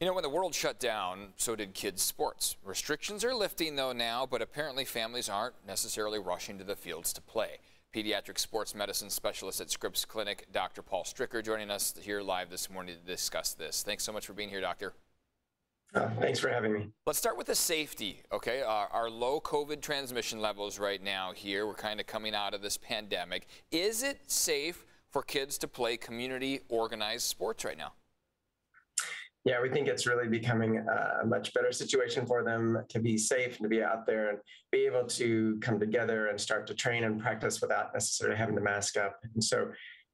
You know, when the world shut down, so did kids' sports. Restrictions are lifting, though, now, but apparently families aren't necessarily rushing to the fields to play. Pediatric sports medicine specialist at Scripps Clinic, Dr. Paul Stricker, joining us here live this morning to discuss this. Thanks so much for being here, Doctor. Uh, thanks for having me. Let's start with the safety, okay? Our, our low COVID transmission levels right now here, we're kind of coming out of this pandemic. Is it safe for kids to play community organized sports right now? Yeah, we think it's really becoming a much better situation for them to be safe and to be out there and be able to come together and start to train and practice without necessarily having to mask up. And so,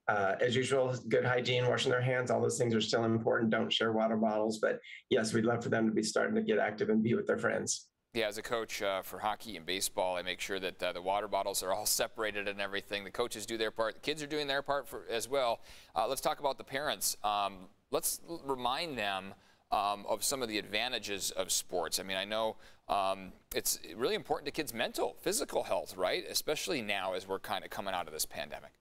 uh, as usual, good hygiene, washing their hands, all those things are still important. Don't share water bottles, but yes, we'd love for them to be starting to get active and be with their friends. Yeah, as a coach uh, for hockey and baseball, I make sure that uh, the water bottles are all separated and everything. The coaches do their part. The kids are doing their part for, as well. Uh, let's talk about the parents. Um, let's remind them um, of some of the advantages of sports. I mean, I know um, it's really important to kids' mental, physical health, right? Especially now as we're kind of coming out of this pandemic.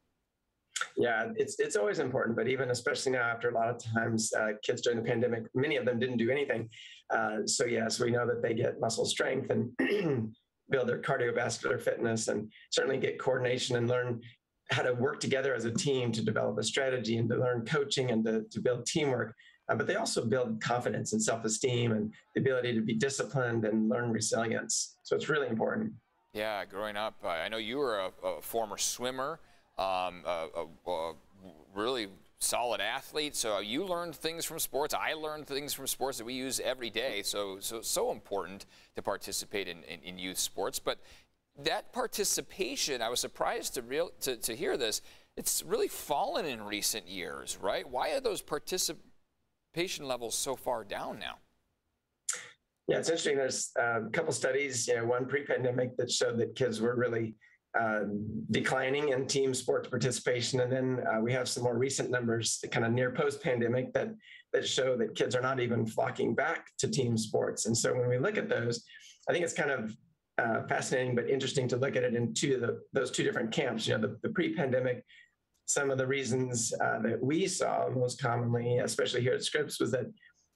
Yeah, it's it's always important, but even especially now, after a lot of times, uh, kids during the pandemic, many of them didn't do anything. Uh, so yes, we know that they get muscle strength and build their cardiovascular fitness, and certainly get coordination and learn how to work together as a team to develop a strategy and to learn coaching and to, to build teamwork. Uh, but they also build confidence and self-esteem and the ability to be disciplined and learn resilience. So it's really important. Yeah, growing up, I know you were a, a former swimmer, um, a, a, a, really solid athlete. So you learned things from sports. I learned things from sports that we use every day. So so so important to participate in, in, in youth sports. But that participation, I was surprised to, real, to, to hear this, it's really fallen in recent years, right? Why are those participation levels so far down now? Yeah, it's interesting. There's uh, a couple studies, you know, one pre-pandemic that showed that kids were really uh, declining in team sports participation, and then uh, we have some more recent numbers, kind of near post-pandemic, that that show that kids are not even flocking back to team sports. And so when we look at those, I think it's kind of uh, fascinating but interesting to look at it in two the, those two different camps. You know, the, the pre-pandemic, some of the reasons uh, that we saw most commonly, especially here at Scripps, was that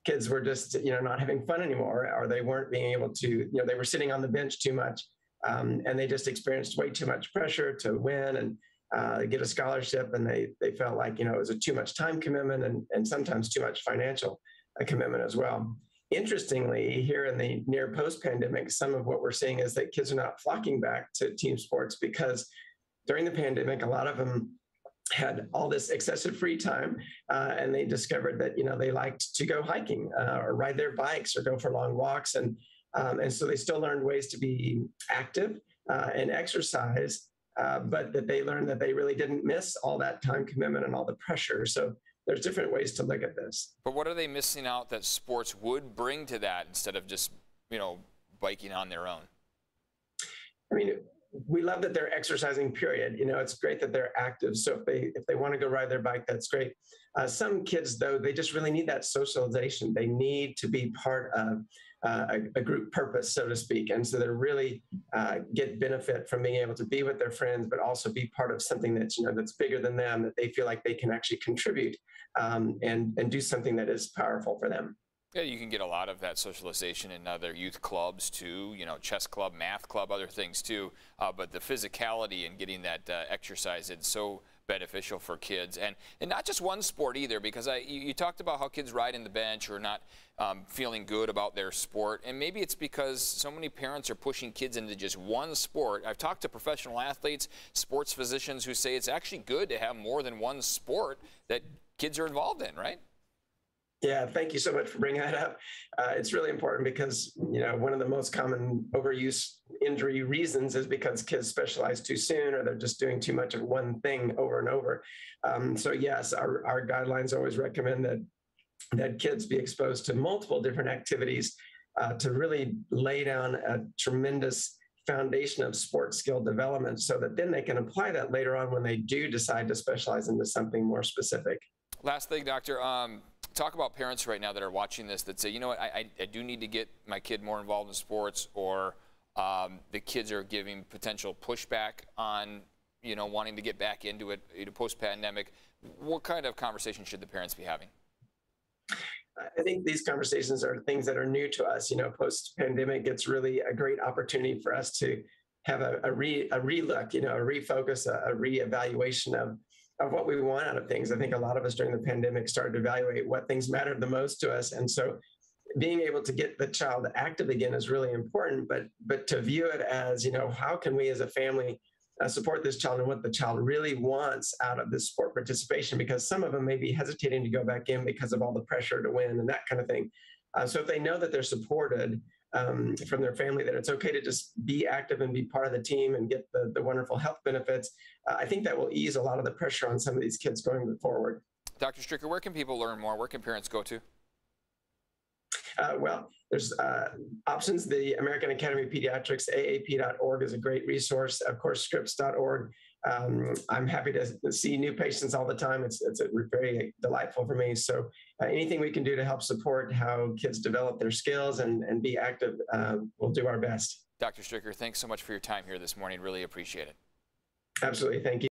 kids were just you know not having fun anymore, or they weren't being able to you know they were sitting on the bench too much, um, and they just experienced way too much pressure to win and. Uh, get a scholarship, and they they felt like you know it was a too much time commitment and and sometimes too much financial uh, commitment as well. Interestingly, here in the near post pandemic, some of what we're seeing is that kids are not flocking back to team sports because during the pandemic, a lot of them had all this excessive free time uh, and they discovered that you know they liked to go hiking uh, or ride their bikes or go for long walks and um, and so they still learned ways to be active uh, and exercise uh, but that they learned that they really didn't miss all that time commitment and all the pressure. So there's different ways to look at this. But what are they missing out that sports would bring to that instead of just, you know, biking on their own? I mean, we love that they're exercising period. You know it's great that they're active. So if they if they want to go ride their bike that's great. Uh, some kids though they just really need that socialization. They need to be part of uh, a, a, group purpose so to speak and so they really uh, get benefit from being able to be with their friends but also be part of something that's you know that's bigger than them that they feel like they can actually contribute um, and and do something that is powerful for them yeah, you can get a lot of that socialization in other youth clubs too, you know, chess club, math club, other things too. Uh, but the physicality and getting that uh, exercise is so beneficial for kids. And, and not just one sport either, because I, you, you talked about how kids ride in the bench or not um, feeling good about their sport. And maybe it's because so many parents are pushing kids into just one sport. I've talked to professional athletes, sports physicians who say it's actually good to have more than one sport that kids are involved in, right? Yeah, thank you so much for bringing that up. Uh, it's really important because you know one of the most common overuse injury reasons is because kids specialize too soon or they're just doing too much of one thing over and over. Um, so yes, our, our guidelines always recommend that that kids be exposed to multiple different activities uh, to really lay down a tremendous foundation of sports skill development so that then they can apply that later on when they do decide to specialize into something more specific. Last thing, doctor. Um, talk about parents right now that are watching this that say, you know what, I, I, do need to get my kid more involved in sports, or um, the kids are giving potential pushback on, you know, wanting to get back into it you know, post-pandemic. What kind of conversation should the parents be having? I think these conversations are things that are new to us. You know, post pandemic, it's really a great opportunity for us to have a, a re a relook, you know, a refocus, a, a reevaluation of of what we want out of things. I think a lot of us during the pandemic started to evaluate what things mattered the most to us, and so being able to get the child active again is really important. But but to view it as you know, how can we as a family uh, support this child and what the child really wants out of this sport participation? Because some of them may be hesitating to go back in because of all the pressure to win and that kind of thing. Uh, so if they know that they're supported um, from their family that it's okay to just be active and be part of the team and get the, the wonderful health benefits, uh, I think that will ease a lot of the pressure on some of these kids going forward. Dr. Stricker, where can people learn more? Where can parents go to? Uh, well, there's uh, options. The American Academy of Pediatrics, AAP.org, is a great resource. Of course, scripps.org. Um, I'm happy to see new patients all the time. It's, it's very delightful for me. So, uh, anything we can do to help support how kids develop their skills and, and be active, uh, we'll do our best. Dr. Stricker, thanks so much for your time here this morning. Really appreciate it. Absolutely. Thank you.